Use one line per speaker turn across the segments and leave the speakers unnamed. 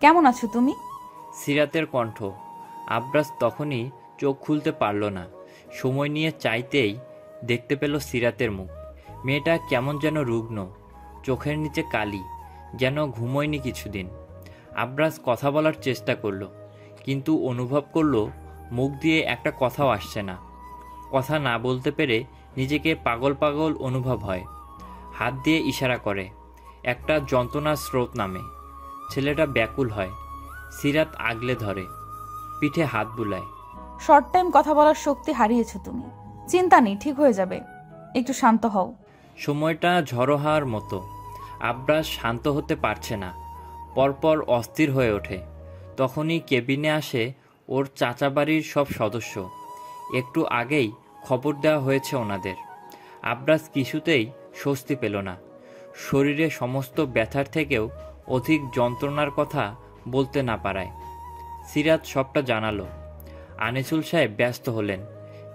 কেমন আছো তুমি?
সিরাতের কণ্ঠ। আব্রাস তখনই চোখ খুলতে পারল না। সময় নিয়ে চাইতেই দেখতে পেল সিরাতের মুখ। মেয়েটা কেমন যেন রুগ্ন, চোখের নিচে কালি, যেন ঘুমোয়নি কিছুদিন। আব্রাস কথা বলার চেষ্টা করল, কিন্তু অনুভব করল মুখ দিয়ে একটা কথাও আসছে না। কথা না বলতে পেরে নিজেকে পাগল পাগল অনুভব হয়। হাত দিয়ে ইশারা করে একটা যন্ত্রণার স্রোত নামে। ছেলেটা ব্যাকুল হয় সিরাত আগলে ধরে পিঠে হাত বুলায়।
শর্ট টাইম কথা বলার শক্তি হারিয়েছো তুমি। চিন্তা নেই ঠিক হয়ে যাবে। একটু শান্ত হও।
সময়টা ঝড়ো হওয়ার মতো। আব্রাস শান্ত হতে পারছে না। পরপর অস্থির হয়ে ওঠে। তখনই কেবিনে আসে ওর চাচা বাড়ির সব সদস্য। একটু আগেই খবর দেওয়া হয়েছে ওনাদের। আব্রাস কিছুতেই স্বস্তি পেল না। শরীরে সমস্ত ব্যথার থেকেও অধিক যন্ত্রণার কথা বলতে না পারায়। সিরাত সবটা জানালো। আনিসুল সাহেব ব্যস্ত হলেন।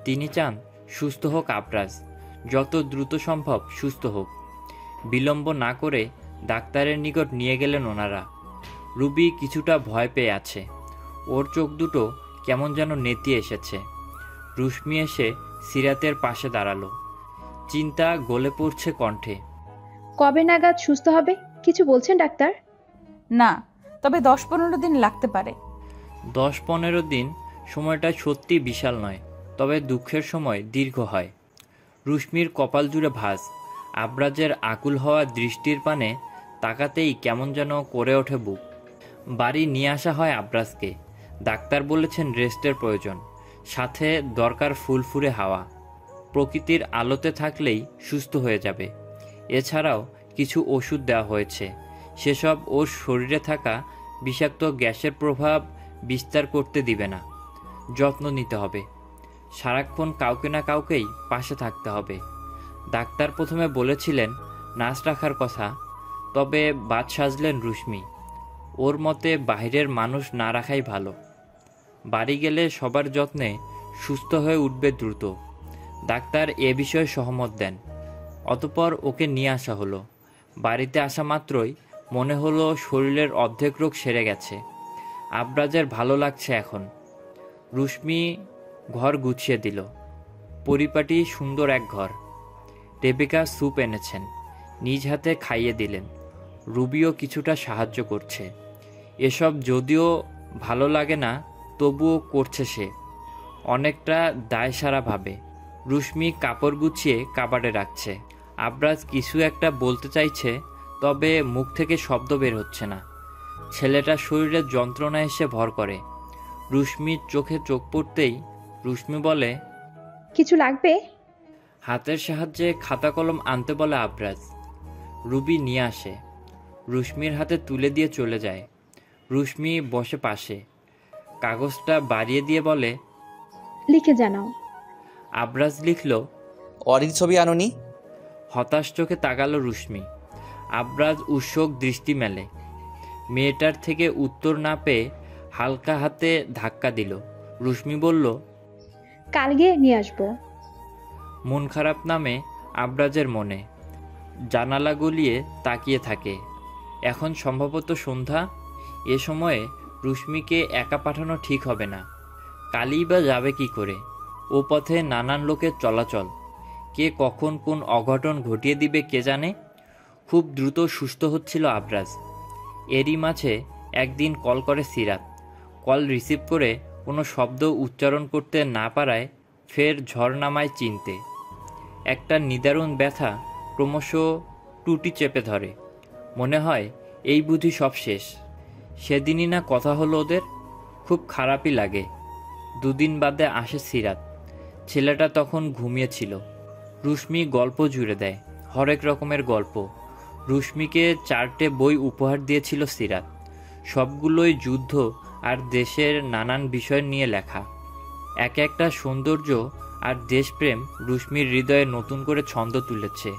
তিনি চান সুস্থ হোক আব্রাস যত দ্রুত সম্ভব সুস্থ হোক। বিলম্ব না করে ডাক্তারের নিকট নিয়ে গেলেন ওনারা। রুবি কিছুটা ভয় পেয়ে আছে। ওর চোখ দুটো কেমন যেন নেতিয়ে এসেছে। রুশ্মি এসে সিরাতের পাশে দাঁড়াল। চিন্তা গলে পড়ছে কণ্ঠে।
কবে নাগাদ সুস্থ হবে? কিছু বলছেন ডাক্তার?
না তবে দশ পনেরো দিন লাগতে পারে।
দশ পনেরো দিন সময়টা সত্যি বিশাল নয় তবে দুঃখের সময় দীর্ঘ হয়। রুশ্মির কপাল জুড়ে ভাস আব্রাজের আকুল হওয়া দৃষ্টির পানে তাকাতেই কেমন যেন করে ওঠে বুক। বাড়ি নিয়ে আসা হয় আব্রাজকে। ডাক্তার বলেছেন রেস্টের প্রয়োজন সাথে দরকার ফুলফুরে হাওয়া। প্রকৃতির আলোতে থাকলেই সুস্থ হয়ে যাবে। এছাড়াও কিছু ওষুধ দেওয়া হয়েছে। সেসব ওর শরীরে থাকা বিষাক্ত গ্যাসের প্রভাব বিস্তার করতে দিবে না। যত্ন নিতে হবে। সারাক্ষণ কাউকে না কাউকেই পাশে থাকতে হবে। ডাক্তার প্রথমে বলেছিলেন, নাচ রাখার কথা। তবে বাদ সাজলেন রুশ্মি, ওর মতে বাইরের মানুষ না রাখাই ভালো। বাড়ি গেলে সবার যত্নে সুস্থ হয়ে উঠবে দ্রুত। ডাক্তার এ বিষয়ে সহমত দেন। অতপর ওকে নিয়ে আসা হলো। বাড়িতে আসা মাত্রই মনে হলো শরীরের অর্ধেক রোগ সেরে গেছে। আব্রাজের ভালো লাগছে এখন। রুশ্মি ঘর গুছিয়ে দিল। পরিপাটি সুন্দর এক ঘর। রেবেকা স্যুপ এনেছেন। নিজ হাতে খাইয়ে দিলেন। রুবিও কিছুটা সাহায্য করছে। এসব যদিও ভালো লাগে না, তবুও করছে সে। অনেকটা দায় সারা ভাবে। রুশ্মি কাপড় গুছিয়ে কাবাডে রাখছে। আব্রাজ কিছু একটা বলতে চাইছে তবে মুখ থেকে শব্দ বের হচ্ছে না। ছেলেটা শরীরে যন্ত্রণা এসে ভর করে। রুশমির চোখে চোখ পড়তেই রুশমি বলে
কিছু লাগবে?
হাতের সাহায্যে খাতা কলম আনতে বলে আবরাজ। রুবি নিয়ে আসে। রুশ্মির হাতে তুলে দিয়ে চলে যায়। রুশ্মি বসে পাশে। কাগজটা বাড়িয়ে দিয়ে বলে
লিখে জানাও।
আবরাজ লিখল
অরির ছবি আনুনি?
হতাশ চোখে তাকালো রুশ্মি আবরাজ উৎসুক দৃষ্টি মেলে। মেয়েটার থেকে উত্তর না পেয়ে হালকা হাতে ধাক্কা দিল। রুশ্মি বলল
কাল গিয়ে নিয়ে আসব।
মন খারাপ নামে আবরাজের মনে। জানালা গলিয়ে তাকিয়ে থাকে। এখন সম্ভবত সন্ধ্যা। এ সময়ে রুশ্মিকে একা পাঠানো ঠিক হবে না। কালই বা যাবে কি করে? ও পথে নানান লোকের চলাচল। কে কখন কোন অঘটন ঘটিয়ে দিবে কে জানে? খুব দ্রুত সুস্থ হচ্ছিল আবরাজ। এরই মাঝে একদিন কল করে সিরাত। কল রিসিভ করে কোনো শব্দ উচ্চারণ করতে না পারায় ফের ঝড় নামায় চিনতে। একটা নিদারুণ ব্যথা ক্রমশ টুটি চেপে ধরে। মনে হয় এই বুঝি সব শেষ। সেদিনই না কথা হলো ওদের। খুব খারাপই লাগে। দুদিন বাদে আসে সিরাত। ছেলেটা তখন ঘুমিয়েছিল রুশ্মি গল্প জুড়ে দেয়, হরেক রকমের গল্প। রুশ্মিকে চারটে বই উপহার দিয়েছিল সিরাত। সবগুলোই যুদ্ধ আর দেশের নানান বিষয় নিয়ে লেখা। এক একটা সৌন্দর্য আর দেশপ্রেম রুশ্মির হৃদয়ে নতুন করে ছন্দ তুলেছে।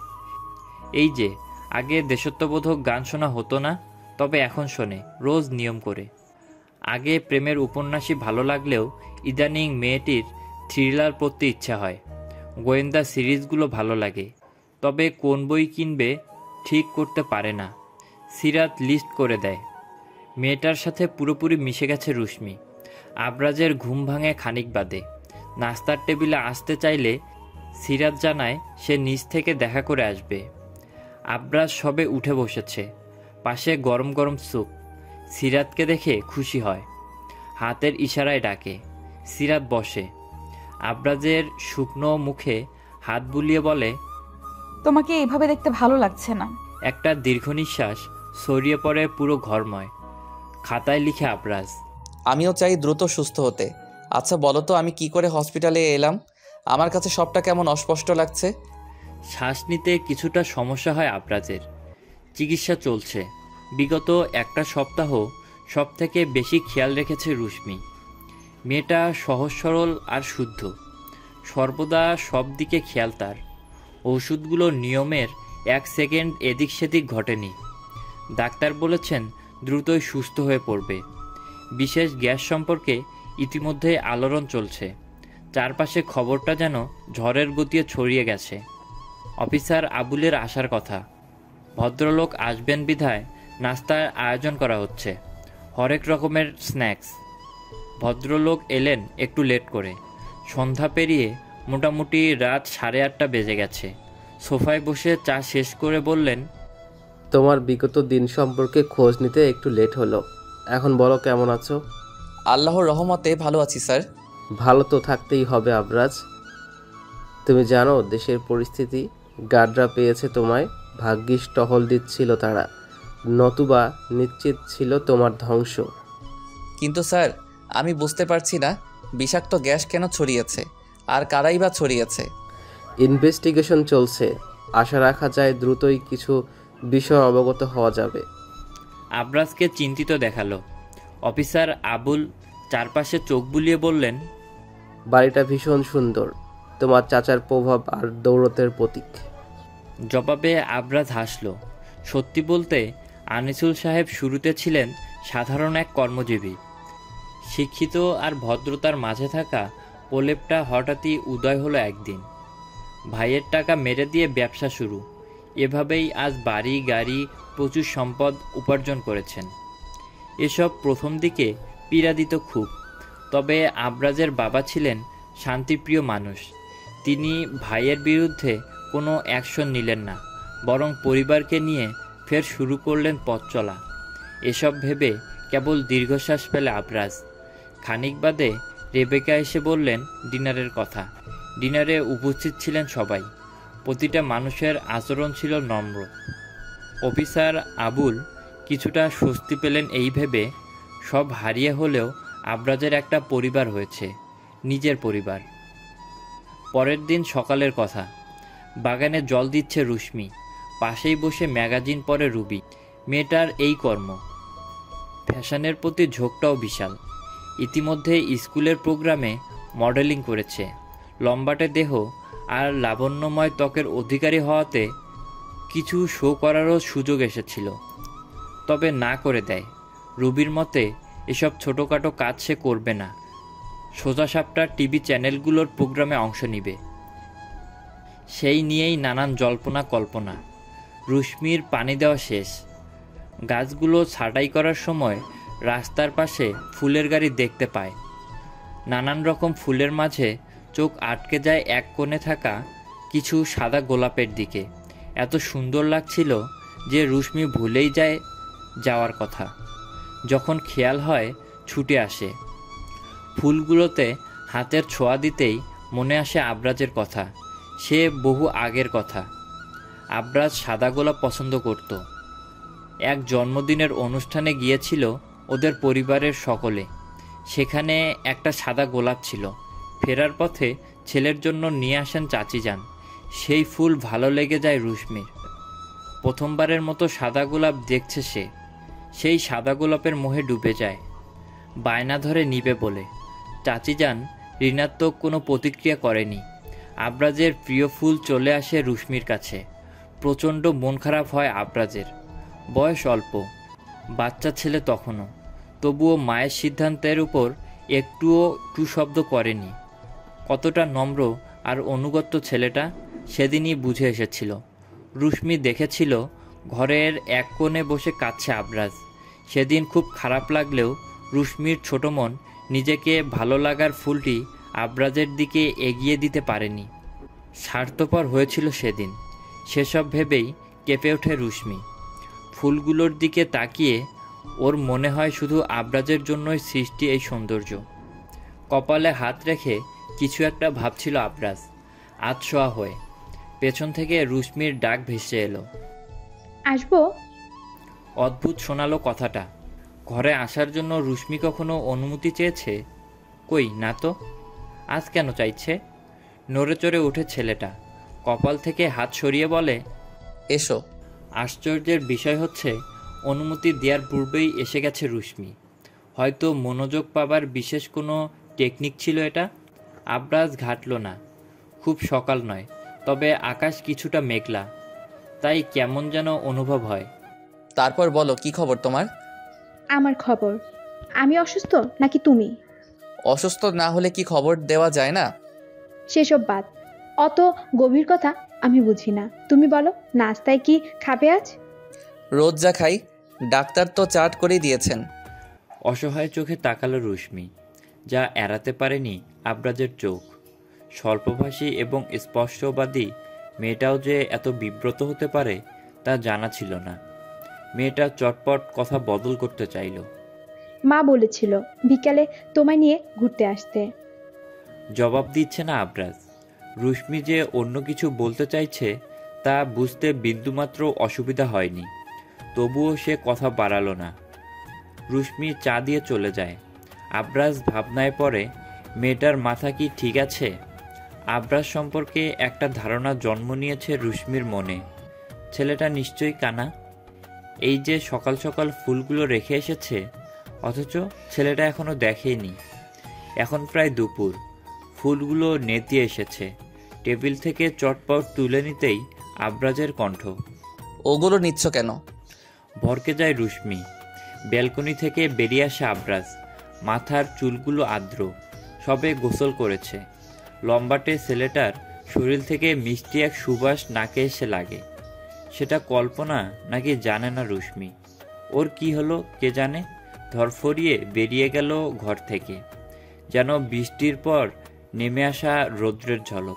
এই যে, আগে দেশত্ববোধক গান শোনা হতো না, তবে এখন শোনে, রোজ নিয়ম করে। আগে প্রেমের উপন্যাসই ভালো লাগলেও ইদানিং মেয়েটির থ্রিলার পড়তে ইচ্ছা হয়। গোয়েন্দা সিরিজগুলো ভালো লাগে, তবে কোন বই কিনবে ঠিক করতে পারে না। সিরাত লিস্ট করে দেয়। মেয়েটার সাথে পুরোপুরি মিশে গেছে রুশ্মি আবরাজের ঘুম ভাঙে খানিক বাদে। নাস্তার টেবিলে আসতে চাইলে সিরাত জানায় সে নিচ থেকে দেখা করে আসবে। আবরাজ সবে উঠে বসেছে। পাশে গরম গরম স্যুপ। সিরাতকে দেখে খুশি হয়। হাতের ইশারায় ডাকে। সিরাত বসে। আবরাজের শুকনো মুখে হাত বুলিয়ে বলে
তোমাকে এইভাবে দেখতে ভালো লাগছে না।
একটা দীর্ঘ নিঃশ্বাস ছড়িয়ে পড়ে পুরো ঘরময়। খাতায় লিখে আবরাজ
আমিও চাই দ্রুত সুস্থ হতে। আচ্ছা বলো তো আমি কি করে হসপিটালে এলাম? আমার কাছে সবটা কেমন অস্পষ্ট লাগছে?
শ্বাস নিতে কিছুটা সমস্যা হয় আবরাজের। চিকিৎসা চলছে। বিগত একটা সপ্তাহ সব থেকে বেশি খেয়াল রেখেছে রুশ্মি। মেয়েটা সহজ সরল আর শুদ্ধ। সর্বদা সব দিকে খেয়াল তার। ওষুধগুলো নিয়মের এক সেকেন্ড এদিক সেদিক ঘটেনি। ডাক্তার বলেছেন, দ্রুতই সুস্থ হয়ে পড়বে। বিশেষ গ্যাস সম্পর্কে ইতিমধ্যে আলোড়ন চলছে। চারপাশে খবরটা যেন ঝড়ের গতিয়ে ছড়িয়ে গেছে। অফিসার আবুলের আসার কথা। ভদ্রলোক আসবেন বিধায় নাস্তার আয়োজন করা হচ্ছে। হরেক রকমের স্ন্যাক্স। ভদ্রলোক এলেন একটু লেট করে। সন্ধ্যা পেরিয়ে মোটামুটি রাত সাড়ে আটটা বেজে গেছে। সোফায় বসে চা শেষ করে বললেন
তোমার বিগত দিন সম্পর্কে খোঁজ নিতে একটু লেট হলো। এখন বলো কেমন আছো?
আল্লাহর রহমতে ভালো আছি স্যার।
ভালো তো থাকতেই হবে আবরাজ। তুমি জানো দেশের পরিস্থিতি গার্ডরা পেয়েছে তোমায় ভাগ্যিস টহল দিচ্ছিল তারা। নতুবা নিশ্চিত ছিল তোমার ধ্বংস।
কিন্তু স্যার আমি বুঝতে পারছি না বিষাক্ত গ্যাস কেন ছড়িয়েছে আর কারাই বা ছড়িয়েছে?
ইনভেস্টিগেশন চলছে আশা রাখা যায় দ্রুতই কিছু বিষয় অবগত হওয়া যাবে।
আবরাজকে চিন্তিত দেখাল। অফিসার আবুল চারপাশে চোখ বুলিয়ে বললেন
বাড়িটা ভীষণ সুন্দর তোমার চাচার প্রভাব আর দৌড়তের প্রতীক।
জবাবে আবরাজ হাসল। সত্যি বলতে আনিসুল সাহেব শুরুতে ছিলেন সাধারণ এক কর্মজীবী। শিক্ষিত আর ভদ্রতার মাঝে থাকা প্রলেপটা হঠাৎই উদয় হলো একদিন। ভাইয়ের টাকা মেরে দিয়ে ব্যবসা শুরু। এভাবেই আজ বাড়ি, গাড়ি, প্রচুর সম্পদ উপার্জন করেছেন। এসব প্রথম দিকে পীড়া দিত খুব। তবে আবরাজের বাবা ছিলেন শান্তিপ্রিয় মানুষ। তিনি ভাইয়ের বিরুদ্ধে কোনো অ্যাকশন নিলেন না, বরং পরিবারকে নিয়ে ফের শুরু করলেন পথ চলা। এসব ভেবে কেবল দীর্ঘশ্বাস পেলে আবরাজ। খানিক বাদে রেবেকা এসে বললেন ডিনারের কথা। ডিনারে উপস্থিত ছিলেন সবাই। প্রতিটা মানুষের আচরণ ছিল নম্র। অফিসার আবুল কিছুটা স্বস্তি পেলেন এই ভেবে, সব হারিয়ে হলেও আবরাজের একটা পরিবার হয়েছে, নিজের পরিবার। পরের দিন সকালের কথা। বাগানে জল দিচ্ছে রুশ্মি, পাশেই বসে ম্যাগাজিন পড়ে রুবি। মেয়েটার এই কর্ম। ফ্যাশনের প্রতি ঝোঁকটাও বিশাল। ইতিমধ্যে স্কুলের প্রোগ্রামে মডেলিং করেছে। লম্বাটে দেহ আর লাবণ্যময় ত্বকের অধিকারী হওয়াতে কিছু শো করারও সুযোগ এসেছিল। তবে না করে দেয়। রুবির মতে, এসব ছোটোখাটো কাজ সে করবে না। সোজাসাপটা টিভি চ্যানেলগুলোর প্রোগ্রামে অংশ নিবে। সেই নিয়েই নানান জল্পনা কল্পনা। রুশ্মির পানি দেওয়া শেষ। গাছগুলো ছাঁটাই করার সময় রাস্তার পাশে ফুলের গাড়ি দেখতে পায়। নানান রকম ফুলের মাঝে চোখ আটকে যায় এক কোণে থাকা কিছু সাদা গোলাপের দিকে। এত সুন্দর লাগছিল যে রুশ্মি ভুলেই যায় যাওয়ার কথা। যখন খেয়াল হয়, ছুটে আসে। ফুলগুলোতে হাতের ছোঁয়া দিতেই মনে আসে আবরাজের কথা। সে বহু আগের কথা। আবরাজ সাদা গোলাপ পছন্দ করত। এক জন্মদিনের অনুষ্ঠানে গিয়েছিল ওদের পরিবারের সকলে। সেখানে একটা সাদা গোলাপ ছিল। ফেরার পথে ছেলের জন্য নিয়ে আসেন চাচি যান। সেই ফুল ভালো লেগে যায় রুশ্মির। প্রথমবারের মতো সাদা গোলাপ দেখছে সে। সেই সাদা গোলাপের মোহে ডুবে যায়। বায়না ধরে নিবে বলে। চাচি যান, ঋণাত্মক কোনো প্রতিক্রিয়া করেনি। আবরাজের প্রিয় ফুল চলে আসে রুশ্মির কাছে। প্রচণ্ড মন খারাপ হয় আবরাজের। বয়স অল্প। বাচ্চা ছেলে তখনও। তবুও মায়ের সিদ্ধান্তের উপর একটুও টু শব্দ করেনি। কতটা নম্র আর অনুগত্য ছেলেটা সেদিনই বুঝে এসেছিল। রুশ্মি দেখেছিল ঘরের এক কোণে বসে কাঁদছে আবরাজ। সেদিন খুব খারাপ লাগলেও রুশ্মির ছোট মন নিজেকে ভালো লাগার ফুলটি আবরাজের দিকে এগিয়ে দিতে পারেনি। স্বার্থপর হয়েছিল সেদিন। সেসব ভেবেই কেঁপে ওঠে রুশ্মি ফুলগুলোর দিকে তাকিয়ে ওর মনে হয় শুধু আবরাজের জন্যই সৃষ্টি এই সৌন্দর্য। কপালে হাত রেখে কিছু একটা ভাবছিল আবরাজ। আতশোয়া হয়ে পেছন থেকে রুশ্মির ডাক ভেসে এলো।
আসব?
অদ্ভুত শোনালো কথাটা। ঘরে আসার জন্য রুশ্মি কখনো অনুমতি চেয়েছে? কই না তো। আজ কেন চাইছে? নড়ে চড়ে উঠে ছেলেটা। কপাল থেকে হাত সরিয়ে বলে
এসো।
আশ্চর্যের বিষয় হচ্ছে অনুমতি দেওয়ার পূর্বেই এসে গেছে রুশ্মি হয়তো মনোযোগ পাবার বিশেষ কোনো টেকনিক ছিল এটা? আবরাজ ঘাটল না। খুব সকাল নয় তবে আকাশ কিছুটা মেঘলা। তাই কেমন যেন অনুভব হয়।
তারপর বলো কি খবর তোমার?
আমার খবর। আমি অসুস্থ নাকি তুমি?
অসুস্থ না হলে কি খবর দেওয়া যায় না?
সেসব বাদ। অত গভীর কথা আমি বুঝি না। তুমি বলো নাস্তায় কি খাবে আজ?
রোজ যা খাই। ডাক্তার তো চার্ট করেই দিয়েছেন।
অসহায় চোখে তাকালো রুশ্মি যা এড়াতে পারেনি আবরাজের চোখ। স্বল্পভাষী এবং স্পষ্টবাদী মেয়েটাও যে এত বিব্রত হতে পারে তা জানা ছিল না। মেয়েটা চটপট কথা বদল করতে চাইল।
মা বলেছিল বিকালে তোমায় নিয়ে ঘুরতে আসতে।
জবাব দিচ্ছে না আবরাজ। রুশমি যে অন্য কিছু বলতে চাইছে তা বুঝতে বিন্দুমাত্র অসুবিধা হয়নি। তবুও সে কথা বাড়ালো না। রুশ্মি চা দিয়ে চলে যায়। আবরাজ ভাবনায় পড়ে, মেয়েটার মাথা কি ঠিক আছে? আবরাজ সম্পর্কে একটা ধারণা জন্ম নিয়েছে রুশ্মির মনে। ছেলেটা নিশ্চয়ই কানা? এই যে সকাল সকাল ফুলগুলো রেখে এসেছে, অথচ ছেলেটা এখনও দেখেনি। এখন প্রায় দুপুর। ফুলগুলো নেতিয়ে এসেছে। টেবিল থেকে চটপট তুলে নিতেই আবরাজের কণ্ঠ,
ওগুলো নিচ্ছ কেন?
ভরকে যায় রুশমি ব্যালকনি থেকে বেরিয়ে আসে আবরাজ। মাথার চুলগুলো আর্দ্র। সবে গোসল করেছে। লম্বাটে ছেলেটার শরীর থেকে মিষ্টি এক সুবাস নাকে এসে লাগে। সেটা কল্পনা নাকি জানে না রুশমি ওর কি হলো কে জানে? ধরফরিয়ে বেরিয়ে গেল ঘর থেকে। যেন বৃষ্টির পর নেমে আসা রৌদ্রের ঝলক।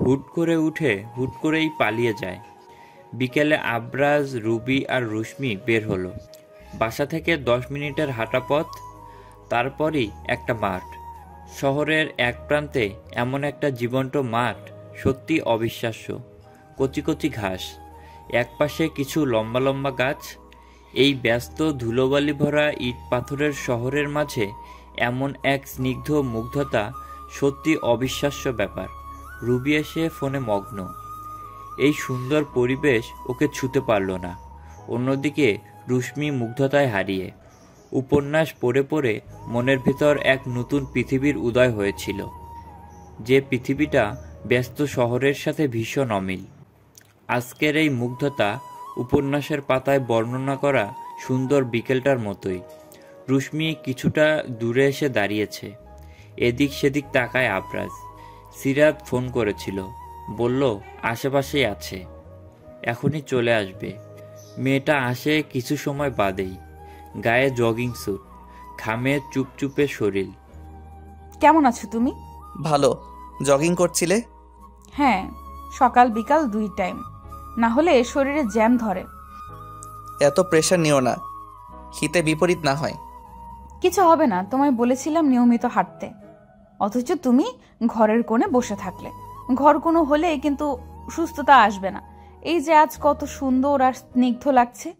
হুট করে উঠে হুট করেই পালিয়ে যায়। বিকেলে আবরাজ, রুবি আর রুশ্মি বের হলো। বাসা থেকে দশ মিনিটের হাঁটা পথ, তারপরই একটা মাঠ। শহরের এক প্রান্তে এমন একটা জীবন্ত মাঠ, সত্যি অবিশ্বাস্য। কচি কচি ঘাস একপাশে কিছু লম্বা লম্বা গাছ। এই ব্যস্ত ধুলোবালি ভরা ইট পাথরের শহরের মাঝে এমন এক স্নিগ্ধ মুগ্ধতা সত্যি অবিশ্বাস্য ব্যাপার। রুবি এসে ফোনে মগ্ন। এই সুন্দর পরিবেশ ওকে ছুতে পারল না। অন্যদিকে রুশ্মি মুগ্ধতায় হারিয়ে। উপন্যাস পড়ে পড়ে মনের ভেতর এক নতুন পৃথিবীর উদয় হয়েছিল। যে পৃথিবীটা ব্যস্ত শহরের সাথে ভীষণ অমিল। আজকের এই মুগ্ধতা উপন্যাসের পাতায় বর্ণনা করা সুন্দর বিকেলটার মতোই। রুশ্মি কিছুটা দূরে এসে দাঁড়িয়েছে। এদিক সেদিক তাকায় আবরাজ। সিরাত ফোন করেছিল। বলল আশেপাশেই আছে। এখনই চলে আসবে। মেয়েটা আসে কিছু সময় বাদেই। গায়ে জগিং স্যুট ঘামে চুপচুপে শরীর।
কেমন আছো তুমি?
ভালো। জগিং করছিলে?
হ্যাঁ সকাল বিকাল দুই টাইম। না হলে শরীরে জ্যাম ধরে।
এত প্রেশার নিও না। হিতে বিপরীত না হয়।
কিছু হবে না তোমায় বলেছিলাম নিয়মিত হাঁটতে। অথচ তুমি ঘরের কোণে বসে থাকলে। ঘর কোনো হলে কিন্তু সুস্থতা আসবে না। এই যে আজ কত সুন্দর আর স্নিগ্ধ লাগছে।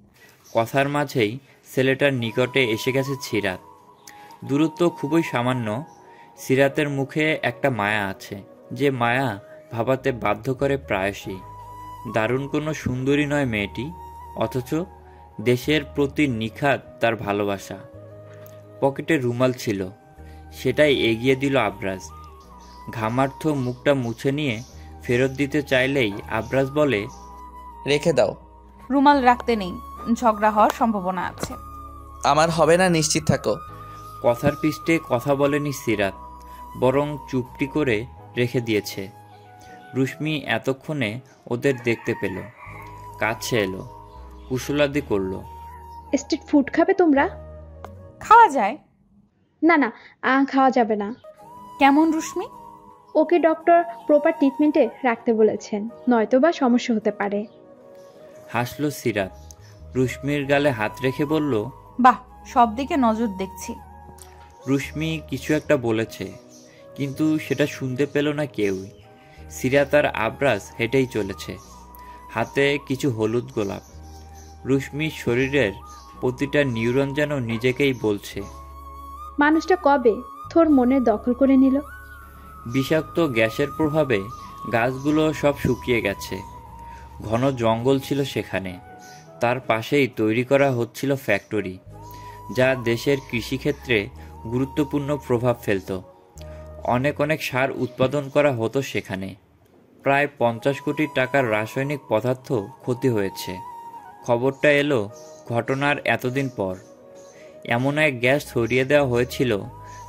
কথার মাঝেই ছেলেটার নিকটে এসে গেছে সিরাত। দূরত্ব খুবই সামান্য, সিরাতের মুখে একটা মায়া আছে, যে মায়া ভাবাতে বাধ্য করে প্রায়শই। দারুণ কোনো সুন্দরী নয় মেয়েটি, অথচ দেশের প্রতি নিখাত তার ভালোবাসা। পকেটে রুমাল ছিল, সেটাই এগিয়ে দিল আবরাজ। ঘামার্থ মুখটা মুছে নিয়ে ফেরত দিতে চাইলেই আবরাজ বলে
রেখে দাও।
রুমাল রাখতে নেই। ঝগড়া হওয়ার সম্ভাবনা আছে।
আমার হবে না নিশ্চিত থাকো।
কথার পৃষ্ঠে কথা বলেনি সিরাত বরং চুপটি করে রেখে দিয়েছে। রুশ্মি এতক্ষণে ওদের দেখতে পেল। কাছে এলো কুশলাদি করল
স্ট্রিট ফুড খাবে তোমরা?
খাওয়া যায়।
না না আহ, খাওয়া যাবে না।
কেমন রুশ্মি?
ওকে ডক্টর প্রপার ট্রিটমেন্টে রাখতে বলেছেন নয়তো বা সমস্যা হতে পারে।
হাসলো সিরাত। রুশ্মির গালে হাত রেখে বলল
বাহ সব দিকে নজর দেখছি।
রুশ্মি কিছু একটা বলেছে কিন্তু সেটা শুনতে পেল না কেউই সিরাত আর আবরাজ হেঁটেই চলেছে। হাতে কিছু হলুদ গোলাপ। রুশমির শরীরের প্রতিটা নিউরন যেন নিজেকেই বলছে।
মানুষটা কবে তোর মনে দখল করে নিল?
বিষাক্ত গ্যাসের প্রভাবে গাছগুলো সব শুকিয়ে গেছে। ঘন জঙ্গল ছিল সেখানে। তার পাশেই তৈরি করা হচ্ছিল ফ্যাক্টরি, যা দেশের কৃষিক্ষেত্রে গুরুত্বপূর্ণ প্রভাব ফেলত। অনেক অনেক সার উৎপাদন করা হতো সেখানে। প্রায় পঞ্চাশ কোটি টাকার রাসায়নিক পদার্থ ক্ষতি হয়েছে। খবরটা এলো ঘটনার এতদিন পর। এমন এক গ্যাস ছড়িয়ে দেওয়া হয়েছিল,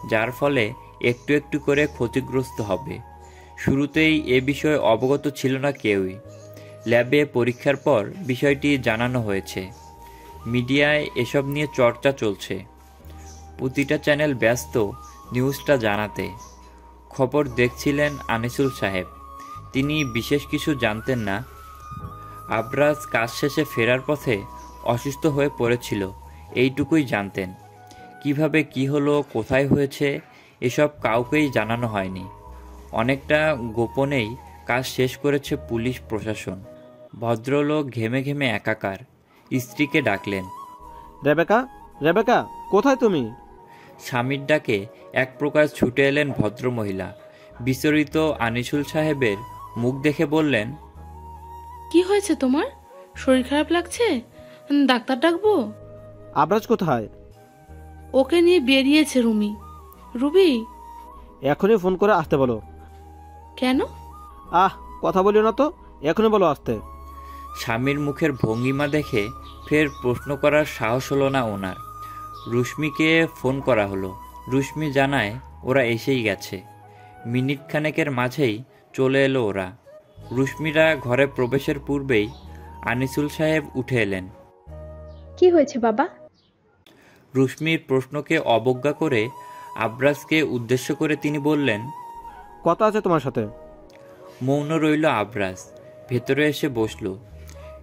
যার ফলে একটু একটু করে ক্ষতিগ্রস্ত হবে। শুরুতেই এ বিষয়ে অবগত ছিল না কেউই। ল্যাবে পরীক্ষার পর বিষয়টি জানানো হয়েছে। মিডিয়ায় এসব নিয়ে চর্চা চলছে। প্রতিটা চ্যানেল ব্যস্ত নিউজটা জানাতে। খবর দেখছিলেন আনিসুল সাহেব। তিনি বিশেষ কিছু জানতেন না। আবরাজ কাজ শেষে ফেরার পথে অসুস্থ হয়ে পড়েছিল। এইটুকুই জানতেন। কীভাবে কি হলো, কোথায় হয়েছে এসব কাউকেই জানানো হয়নি। অনেকটা গোপনেই কাজ শেষ করেছে পুলিশ প্রশাসন। ভদ্রলোক ঘেমে ঘেমে একাকার। স্ত্রীকে ডাকলেন
রেবেকা রেবেকা কোথায় তুমি?
স্বামীর ডাকে এক প্রকার ছুটে এলেন ভদ্রমহিলা। বিচরিত আনিসুল সাহেবের মুখ দেখে বললেন
কি হয়েছে তোমার? শরীর খারাপ লাগছে? ডাক্তার ডাকবো?
আবরাজ কোথায়?
ওকে নিয়ে বেরিয়েছে রুমি। রুবি?
এখনই ফোন করে আসতে বলো।
কেন?
আহ কথা বলিও না তো এখনই বলো আসতে।
স্বামীর মুখের ভঙ্গিমা দেখে ফের প্রশ্ন করার সাহস হলো না ওনার। রুশ্মিকে ফোন করা হলো। রুশ্মি জানায় ওরা এসেই গেছে। মিনিট খানেকের মাঝেই চলে এলো ওরা। রুশ্মিরা ঘরে প্রবেশের পূর্বেই আনিসুল সাহেব উঠে এলেন।
কি হয়েছে বাবা?
রুশ্মির প্রশ্নকে অবজ্ঞা করে আবরাজকে উদ্দেশ্য করে তিনি বললেন
কথা আছে তোমার সাথে।
মৌন রইল আবরাজ ভেতরে এসে বসল।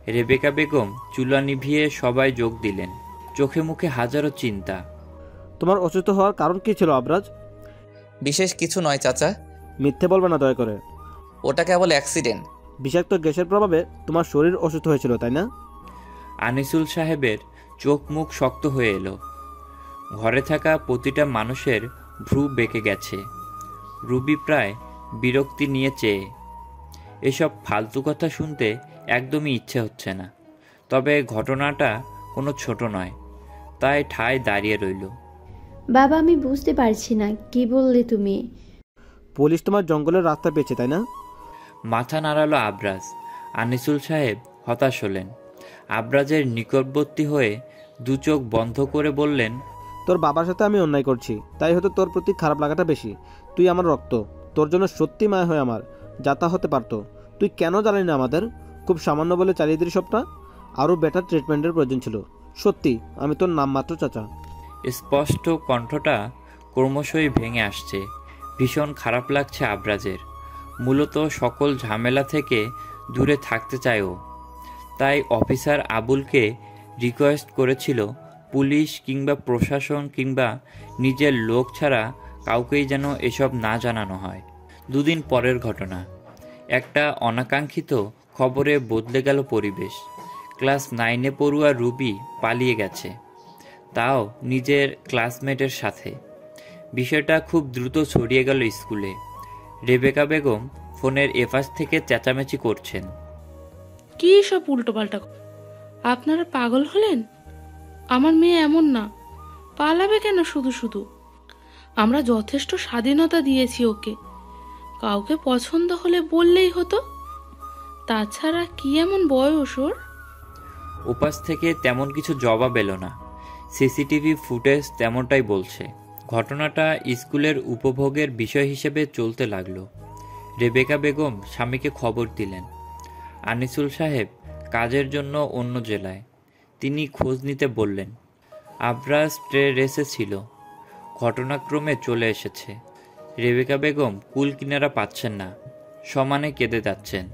রেবেকা বেগম চুলা নিভিয়ে সবাই যোগ দিলেন। চোখে মুখে হাজারো চিন্তা।
তোমার অসুস্থ হওয়ার কারণ কি ছিল আবরাজ?
বিশেষ কিছু নয় চাচা।
মিথ্যে বলবে না দয়া করে।
ওটা কেবল অ্যাক্সিডেন্ট।
বিষাক্ত গ্যাসের প্রভাবে তোমার শরীর অসুস্থ হয়েছিল তাই না?
আনিসুল সাহেবের চোখ মুখ শক্ত হয়ে এলো। ঘরে থাকা প্রতিটা মানুষের ভ্রু বেঁকে গেছে। রুবি প্রায় বিরক্তি নিয়ে চেয়ে এসব ফালতু কথা শুনতে একদমই ইচ্ছে হচ্ছে না। তবে ঘটনাটা কোনো ছোট নয় তাই ঠায় দাঁড়িয়ে রইল।
বাবা আমি বুঝতে পারছি না কি বললে তুমি?
পুলিশ তোমার জঙ্গলের রাস্তা পেয়েছে তাই না?
মাথা নাড়ালো আবরাজ। আনিসুল সাহেব হতাশ হলেন। আবরাজের নিকটবর্তী হয়ে দু চোখ বন্ধ করে বললেন
তোর বাবার সাথে আমি অন্যায় করছি, তাই হয়তো তোর প্রতি খারাপ লাগাটা বেশি। তুই আমার রক্ত, তোর জন্য সত্যি মায়া হয় আমার যাতা হতে পারতো। তুই কেন জানি না আমাদের? খুব সামান্য বলে চালিয়ে দিলি সবটা? আরও বেটার ট্রিটমেন্টের প্রয়োজন ছিল। সত্যি, আমি তোর নামমাত্র চাচা।
স্পষ্ট কণ্ঠটা ক্রমশই ভেঙে আসছে। ভীষণ খারাপ লাগছে আবরাজের। মূলত সকল ঝামেলা থেকে দূরে থাকতে চায় ও। তাই অফিসার আবুলকে রিকোয়েস্ট করেছিল পুলিশ কিংবা প্রশাসন কিংবা নিজের লোক ছাড়া কাউকেই যেন এসব না জানানো হয়। দুদিন পরের ঘটনা। একটা অনাকাঙ্ক্ষিত খবরে বদলে গেল পরিবেশ। ক্লাস নাইনে পড়ুয়া রুবি পালিয়ে গেছে। তাও নিজের ক্লাসমেটের সাথে। বিষয়টা খুব দ্রুত ছড়িয়ে গেল স্কুলে। রেবেকা বেগম ফোনের এপাশ থেকে চেঁচামেচি করছেন।
কি সব উল্টোপাল্টা আপনারা পাগল হলেন? আমার মেয়ে এমন না। পালাবে কেন শুধু শুধু? আমরা যথেষ্ট স্বাধীনতা দিয়েছি ওকে। কাউকে পছন্দ হলে বললেই হতো। তাছাড়া কি এমন বয়স ওর?
ওপাশ থেকে তেমন কিছু জবাব এলো না। সিসিটিভি ফুটেজ তেমনটাই বলছে। ঘটনাটা স্কুলের উপভোগের বিষয় হিসেবে চলতে লাগল। রেবেকা বেগম স্বামীকে খবর দিলেন। আনিসুল সাহেব কাজের জন্য অন্য জেলায়। তিনি খোঁজ নিতে বললেন আবরাজ ট্রে রেসে ছিল, ঘটনাক্রমে চলে এসেছে। রেবেকা বেগম কুল কিনারা পাচ্ছেন না, সমানে কেঁদে যাচ্ছেন।